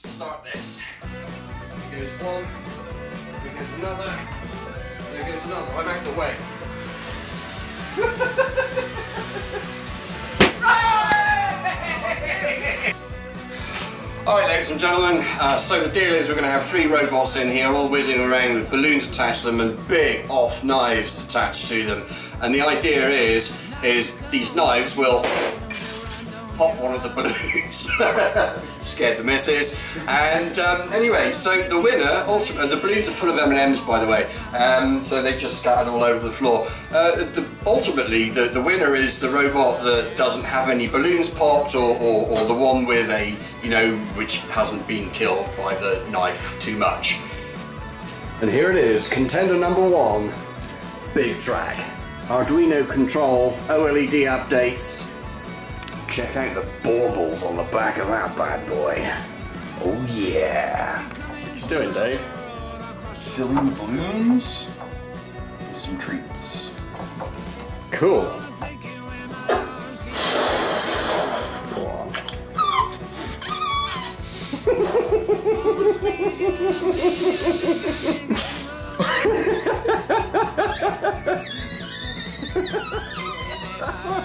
Start this. There goes one, there goes another, there goes another. I'm out the way. Alright ladies and gentlemen, uh, so the deal is we're going to have three robots in here all whizzing around with balloons attached to them and big off knives attached to them. And the idea is, is these knives will pop one of the balloons. Scared the missus. And um, anyway, so the winner, also, uh, the balloons are full of M&Ms by the way, um, so they just scattered all over the floor. Uh, the, ultimately, the, the winner is the robot that doesn't have any balloons popped or, or, or the one with a, you know, which hasn't been killed by the knife too much. And here it is, contender number one, BigTrak. Arduino control, OLED updates, Check out the baubles on the back of that bad boy. Oh yeah. What you doing, Dave? Filling balloons with some treats. Cool.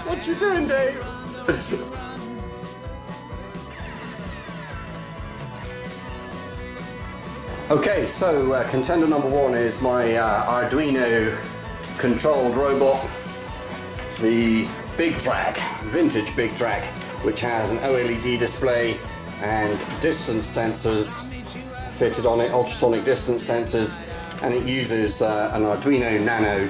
what you doing, Dave? Okay, so uh, contender number one is my uh, Arduino controlled robot, the BigTrak, vintage BigTrak, which has an OLED display and distance sensors fitted on it, ultrasonic distance sensors, and it uses uh, an Arduino Nano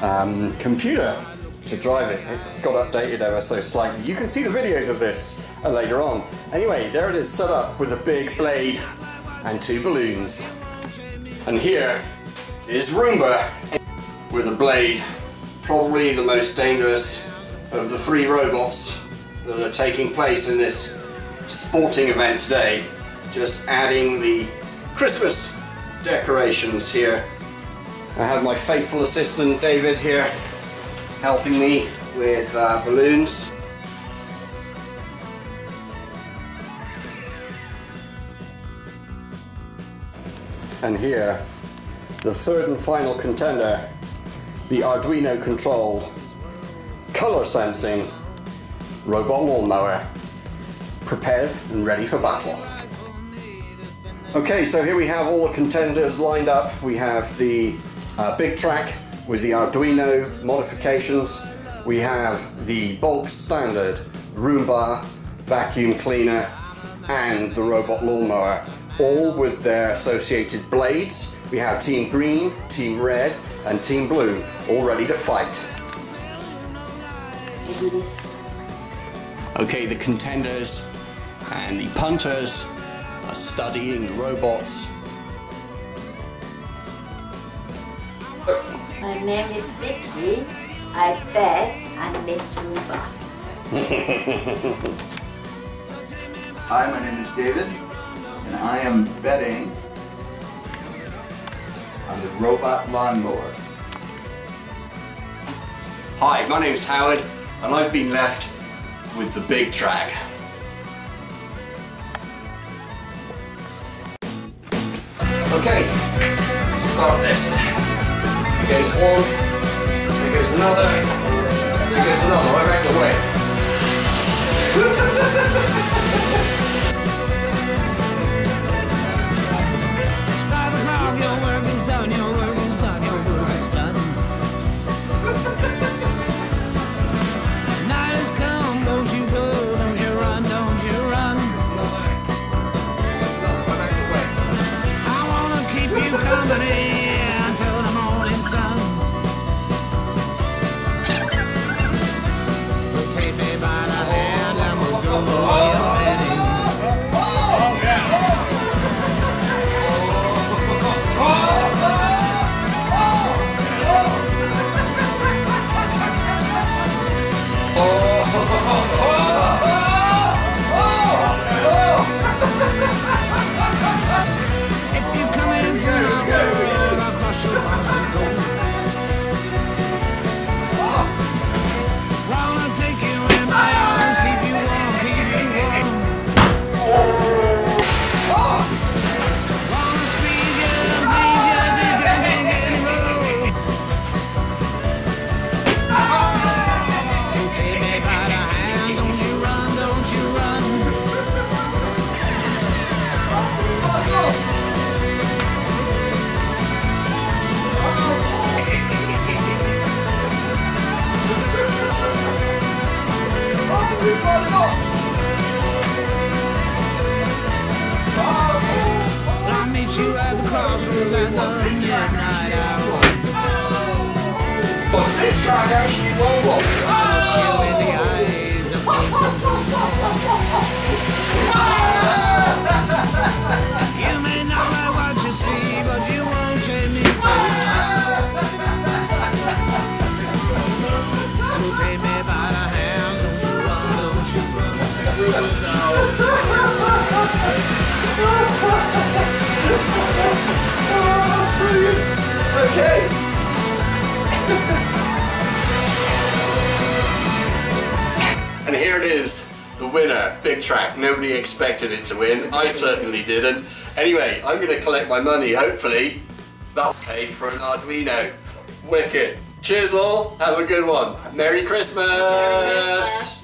um, computer to drive it. It got updated ever so slightly. You can see the videos of this uh, later on. Anyway, there it is set up with a big blade and two balloons. And here is Roomba with a blade. Probably the most dangerous of the three robots that are taking place in this sporting event today. Just adding the Christmas decorations here. I have my faithful assistant David here helping me with uh, balloons. And here, the third and final contender, the Arduino controlled, color sensing robot lawnmower, prepared and ready for battle. Okay, so here we have all the contenders lined up. We have the uh, BigTrak with the Arduino modifications, we have the bulk standard Roomba vacuum cleaner and the robot lawnmower, all with their associated blades. We have Team Green, Team Red, and Team Blue, all ready to fight. Okay, the contenders and the punters are studying the robots My name is Vicky. I bet on Miss Roomba. Hi, my name is David, and I am betting on the robot lawnmower. Hi, my name is Howard, and I've been left with the BigTrak. Okay, start this. There goes one, there goes another, there goes another, right back away. I'll meet you at the crossroads at the midnight hour. But this track actually won't the winner, BigTrak. Nobody expected it to win. I certainly didn't. Anyway, I'm going to collect my money, hopefully. That'll pay for an Arduino. Wicked. Cheers all, have a good one. Merry Christmas! Christmas.